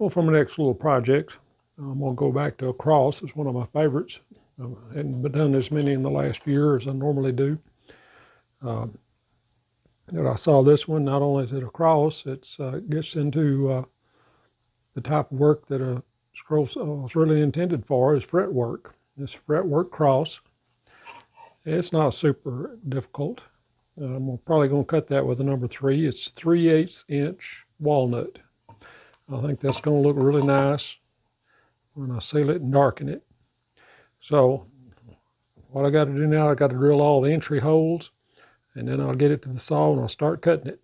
Well, for my next little project, I'm going to go back to a cross. It's one of my favorites. I haven't been done as many in the last year as I normally do. And I saw this one, not only is it a cross, it uh, gets into uh, the type of work that a scroll saw is really intended for is fretwork. This fretwork cross. It's not super difficult. I'm probably going to cut that with a number three. It's 3 8 inch walnut. I think that's going to look really nice when I seal it and darken it. So what I got to do now, I got to drill all the entry holes and then I'll get it to the saw and I'll start cutting it.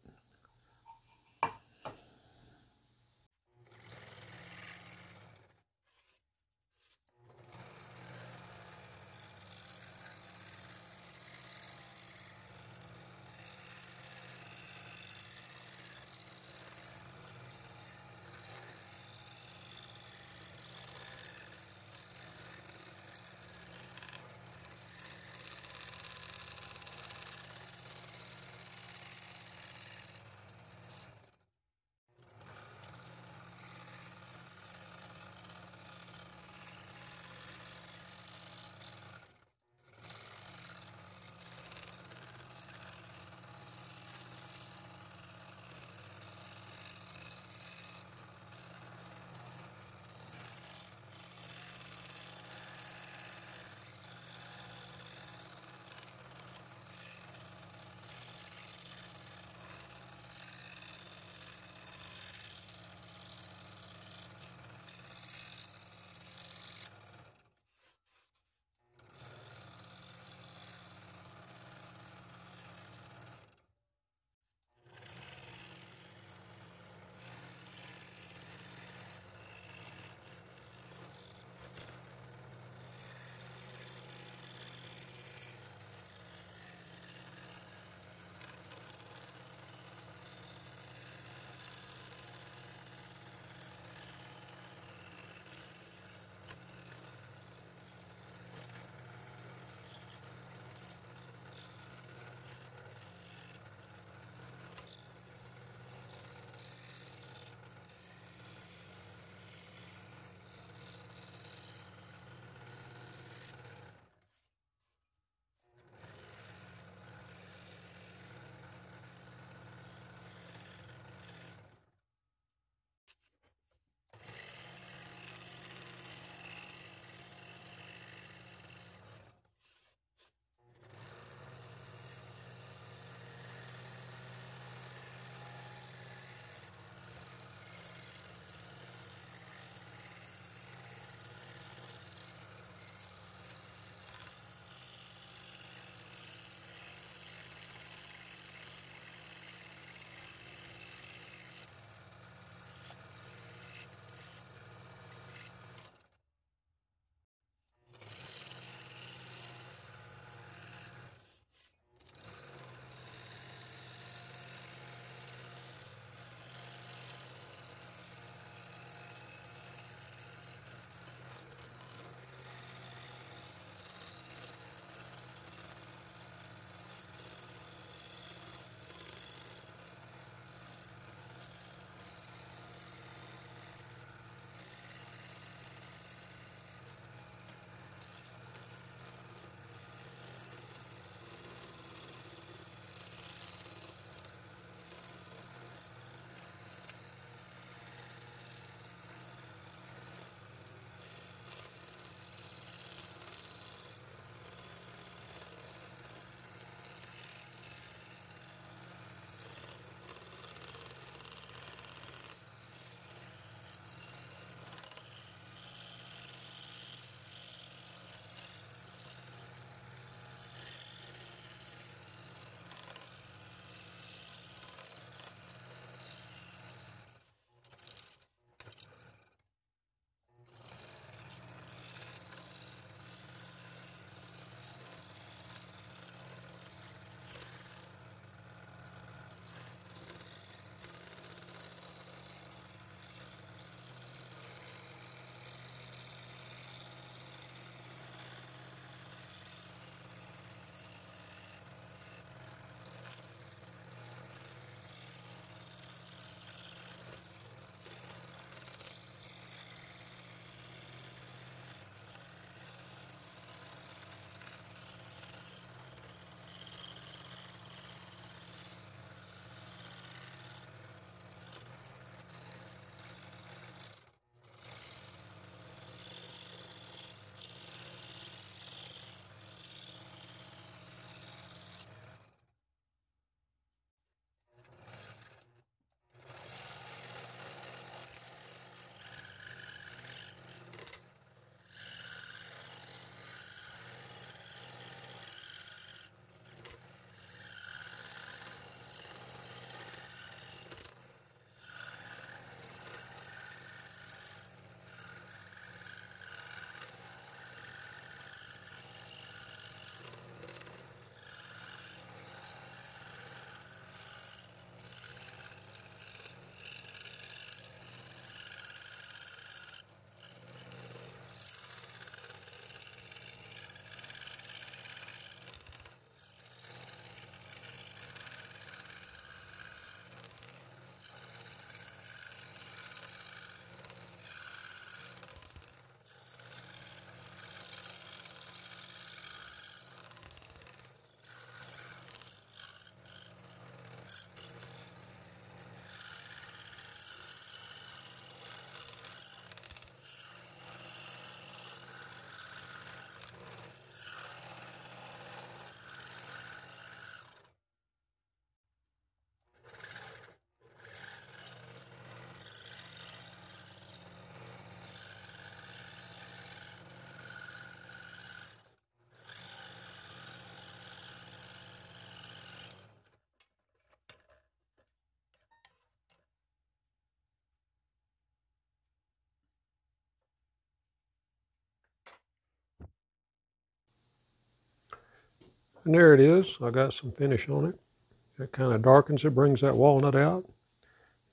And there it is. I got some finish on it. It kind of darkens it, brings that walnut out.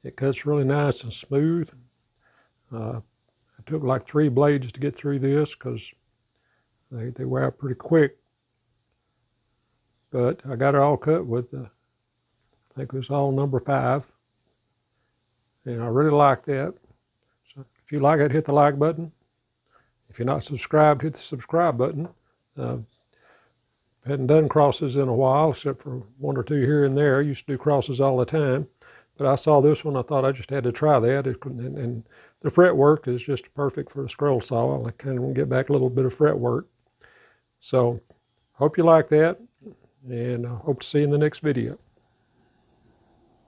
It cuts really nice and smooth. Uh, I took like three blades to get through this because they, they wear out pretty quick. But I got it all cut with, the, I think it was all number five. And I really like that. So if you like it, hit the like button. If you're not subscribed, hit the subscribe button. Uh, hadn't done crosses in a while, except for one or two here and there. I used to do crosses all the time. But I saw this one, I thought I just had to try that. It, and, and the fretwork is just perfect for a scroll saw. I kind of want to get back a little bit of fretwork. So, hope you like that, and I hope to see you in the next video.